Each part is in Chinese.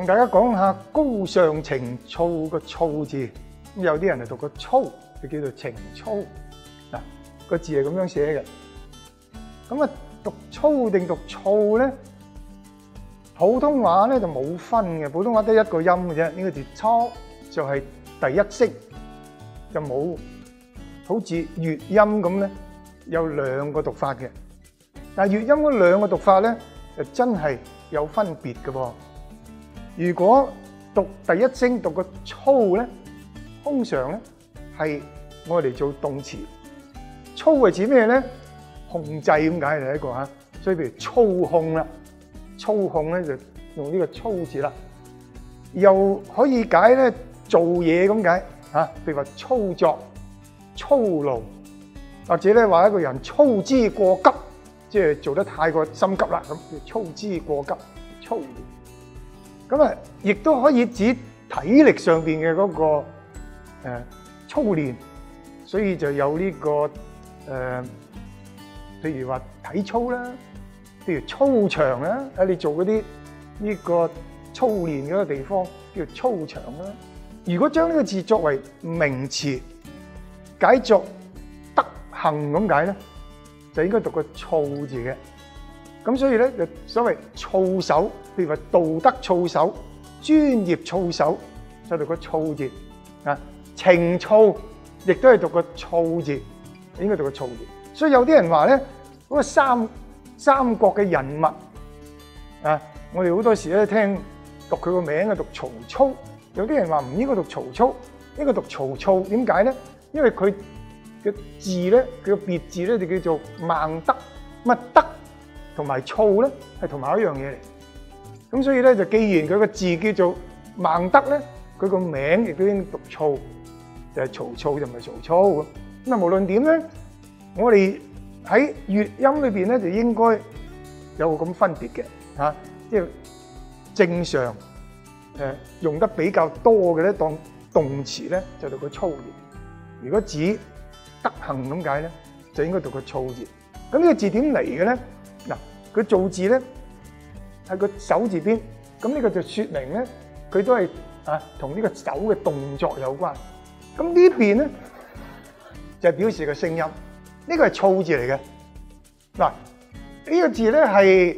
同大家講下高尚情操個操字，咁有啲人係讀個操，就叫做情操。嗱個字係咁樣寫嘅。咁啊讀操定讀燥咧？普通話咧就冇分嘅，普通話得一個音嘅啫。呢個字初就係第一聲，就冇好似粵音咁咧，有兩個讀法嘅。但係粵音嗰兩個讀法咧，就真係有分別嘅喎。如果讀第一聲讀個粗咧，通常咧係我哋做動詞。粗係指咩咧？控制咁解嚟一個嚇。所以譬如操控啦，操控咧就用呢個粗字啦。又可以解咧做嘢咁解嚇。譬如話操作、粗勞，或者咧話一個人操之過急，即係做得太過心急啦，咁叫操之過急、操勞。咁啊，亦都可以指體力上邊嘅嗰個誒操練，所以就有呢個誒，譬如話體操啦，譬如操場啦，喺你做嗰啲呢個操練嗰個地方叫操場啦。如果將呢個字作為名詞，解作德行咁解咧，就應該讀個操字嘅。咁所以咧，就所謂操守，譬如話道德操守、專業操守，就讀個操字啊。情操亦都係讀個操字，應該讀個操字。所以有啲人話咧，嗰個三三國嘅人物啊，我哋好多時咧聽讀佢個名啊，讀曹操。有啲人話唔應該讀曹操，應該讀曹操。點解咧？因為佢嘅字咧，佢個別字咧就叫做孟德，乜德？同埋操咧係同埋一樣嘢嚟，咁所以咧就既然佢個字叫做孟德咧，佢個名亦都應讀操，就係曹操就唔係曹操咁。咁啊無論點咧，我哋喺粵音裏邊咧就應該有個咁分別嘅嚇，即係正常誒用得比較多嘅咧當動詞咧就讀個操字，如果指德行咁解咧就應該讀個操字。咁呢個字點嚟嘅咧？佢造字咧喺個手字邊，咁呢個就説明咧，佢都係啊同呢個手嘅動作有關。咁呢邊咧就係表示個聲音，呢個係燥字嚟嘅。嗱，呢個字咧係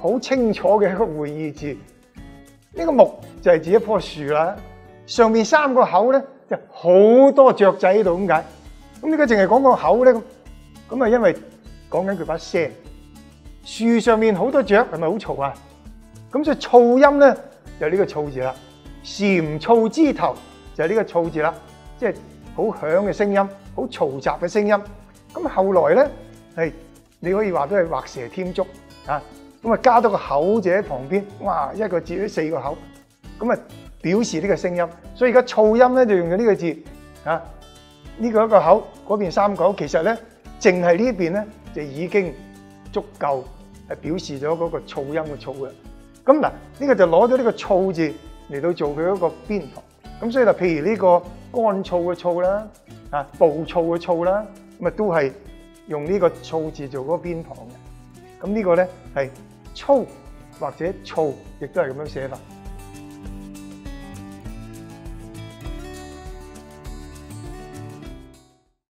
好清楚嘅一個會意字。呢個木就係指一棵樹啦，上面三個口咧就好多雀仔喺度咁解。咁呢個淨係講個口咧，咁啊因為。講緊佢把聲，樹上面好多雀，係咪好嘈啊？咁所以噪音咧就呢個噪字啦。蟬噪枝頭就係呢個噪字啦，即係好響嘅聲音，好嘈雜嘅聲音。咁後來咧係你可以話都係畫蛇添足啊！咁啊加多個口字喺旁邊，哇一個字都四個口，咁啊表示呢個聲音。所以而家噪音咧就用咗呢個字啊，呢個一個口，嗰邊三個口，其實咧淨係呢邊咧。就已經足夠係表示咗嗰個噪音嘅噪嘅。咁嗱，呢個就攞咗呢個燥字嚟到做佢嗰個邊旁。咁所以嗱，譬如呢個乾燥嘅燥啦，啊暴躁嘅燥啦，咁啊都係用呢個燥字做嗰個邊旁嘅。咁呢個咧係燥或者燥，亦都係咁樣寫法。